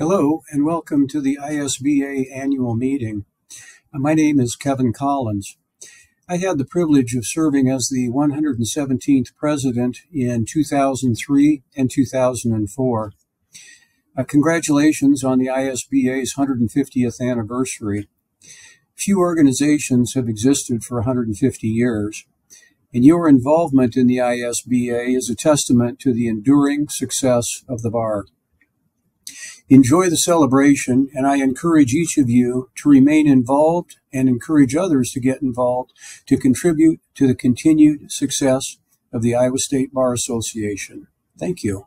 Hello, and welcome to the ISBA annual meeting. My name is Kevin Collins. I had the privilege of serving as the 117th president in 2003 and 2004. Uh, congratulations on the ISBA's 150th anniversary. Few organizations have existed for 150 years, and your involvement in the ISBA is a testament to the enduring success of the bar. Enjoy the celebration, and I encourage each of you to remain involved and encourage others to get involved to contribute to the continued success of the Iowa State Bar Association. Thank you.